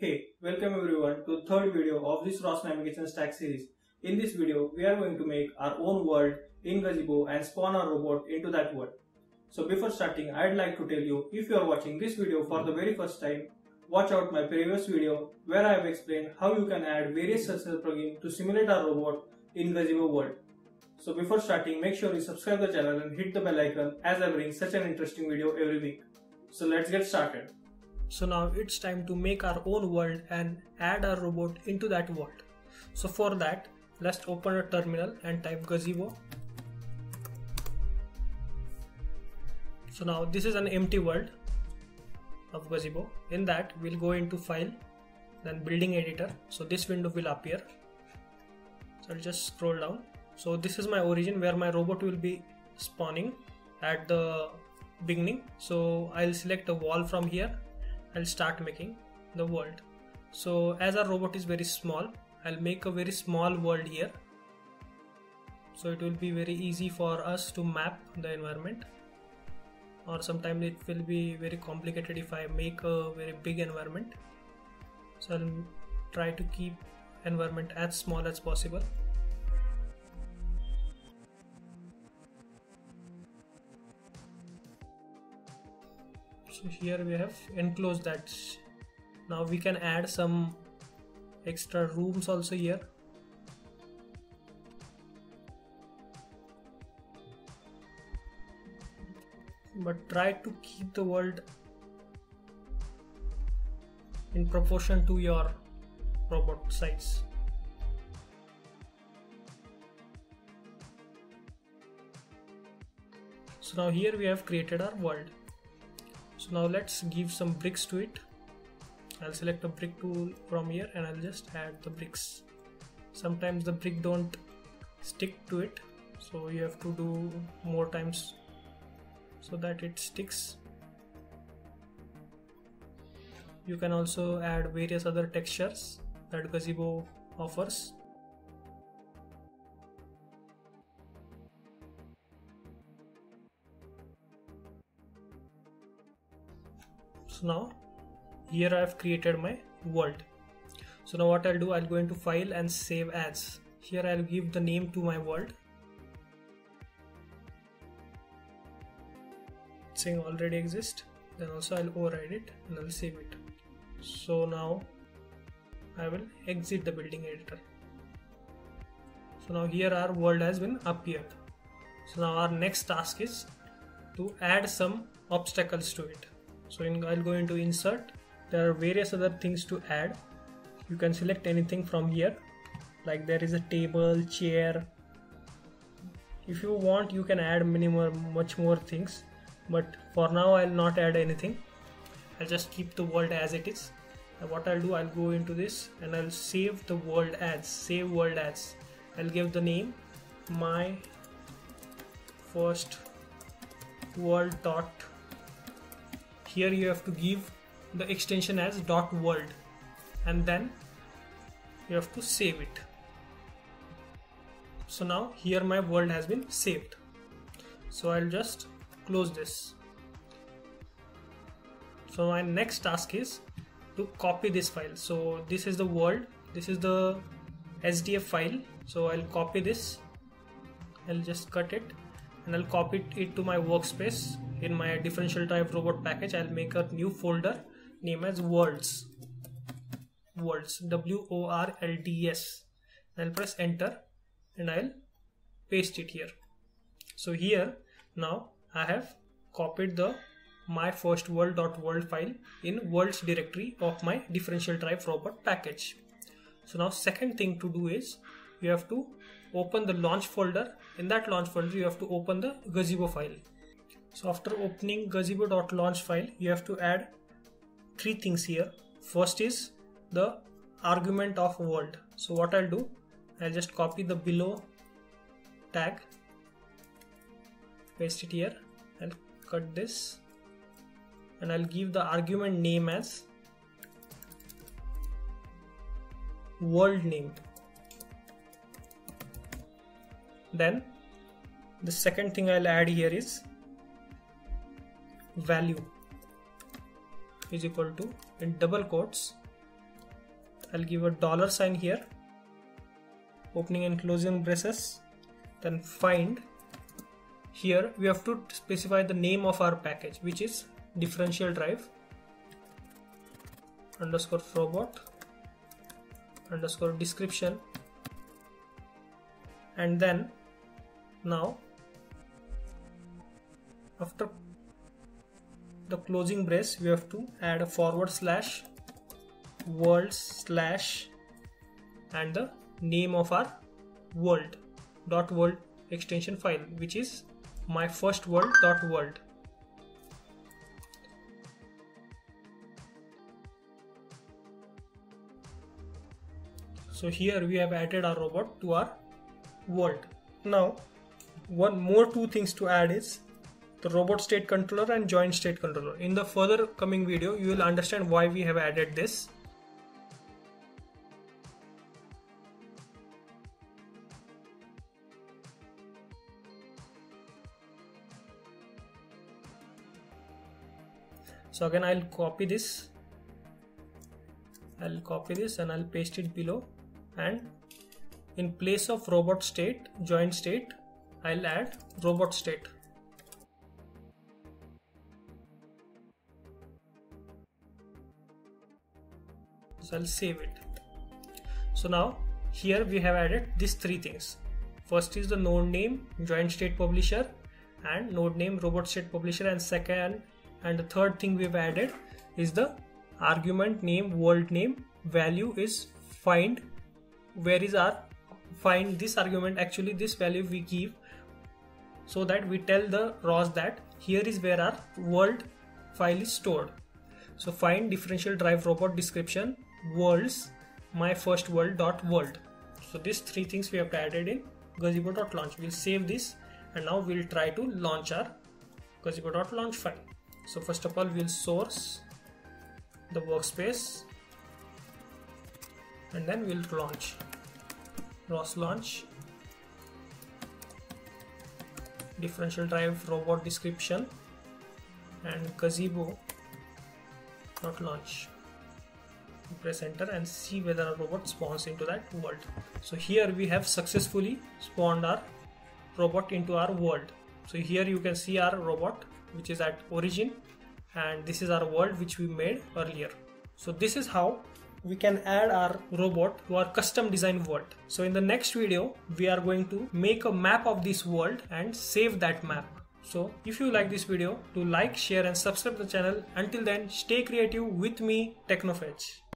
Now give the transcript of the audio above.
Hey, welcome everyone to the third video of this ROS Navigation Stack series. In this video, we are going to make our own world in Gazebo and spawn our robot into that world. So before starting, I'd like to tell you, if you are watching this video for the very first time, watch out my previous video where I have explained how you can add various SSL plugins to simulate our robot in Gazebo world. So before starting, make sure you subscribe the channel and hit the bell icon as I bring such an interesting video every week. So let's get started. So now it's time to make our own world and add our robot into that world. So for that, let's open a terminal and type gazebo. So now this is an empty world of gazebo. In that we'll go into file, then building editor. So this window will appear. So I'll just scroll down. So this is my origin where my robot will be spawning at the beginning. So I'll select a wall from here I'll start making the world. So as our robot is very small, I'll make a very small world here. So it will be very easy for us to map the environment or sometimes it will be very complicated if I make a very big environment. So I'll try to keep environment as small as possible. Here we have enclosed that. Now we can add some extra rooms also here. But try to keep the world in proportion to your robot size. So now here we have created our world so now let's give some bricks to it. I'll select a brick tool from here and I'll just add the bricks. Sometimes the brick don't stick to it so you have to do more times so that it sticks. You can also add various other textures that gazebo offers so now here I have created my world. So now what I'll do I'll go into file and save as. Here I'll give the name to my world. Saying already exist then also I'll override it and I'll save it. So now I will exit the building editor. So now here our world has been appeared. So now our next task is to add some obstacles to it so in, I'll go into insert. There are various other things to add. You can select anything from here. Like there is a table chair. If you want you can add minimum much more things. But for now I'll not add anything. I'll just keep the world as it is. And what I'll do I'll go into this and I'll save the world as save world as. I'll give the name my first world dot here you have to give the extension as dot world. And then you have to save it. So now here my world has been saved. So I'll just close this. So my next task is to copy this file. So this is the world. This is the SDF file. So I'll copy this. I'll just cut it and I'll copy it to my workspace in my differential type robot package. I'll make a new folder name as worlds. Worlds w-o-r-l-d-s I'll press enter and I'll paste it here. So here now I have copied the my first world.world file in worlds directory of my differential drive robot package. So now second thing to do is you have to open the launch folder. In that launch folder you have to open the gazebo file. So after opening gazebo.launch file you have to add three things here. First is the argument of world. So what I'll do I'll just copy the below tag paste it here. And cut this and I'll give the argument name as world name then the second thing I'll add here is value is equal to in double quotes I'll give a dollar sign here opening and closing braces then find. Here we have to specify the name of our package which is differential drive underscore robot underscore description and then now after the closing brace we have to add a forward slash world slash and the name of our world dot world extension file which is my first world dot world. So here we have added our robot to our world. Now one more two things to add is the robot state controller and joint state controller. In the further coming video you will understand why we have added this. So again I'll copy this. I'll copy this and I'll paste it below. And in place of robot state joint state I'll add robot state. So I'll save it. So now here we have added these three things. First is the node name joint state publisher and node name robot state publisher and second and the third thing we've added is the argument name world name. Value is find. Where is our find this argument? Actually this value we give so that we tell the ROS that here is where our world file is stored. So find differential drive robot description worlds my first world dot world so these three things we have added in gazebo.launch we'll save this and now we'll try to launch our gazebo.launch file. So first of all we'll source the workspace and then we'll launch ROS launch differential drive robot description and gazebo not launch press enter and see whether our robot spawns into that world. So here we have successfully spawned our robot into our world. So here you can see our robot which is at origin and this is our world which we made earlier. So this is how we can add our robot to our custom design world so in the next video we are going to make a map of this world and save that map so if you like this video, do like, share and subscribe the channel. Until then, stay creative with me, TechnoFetch.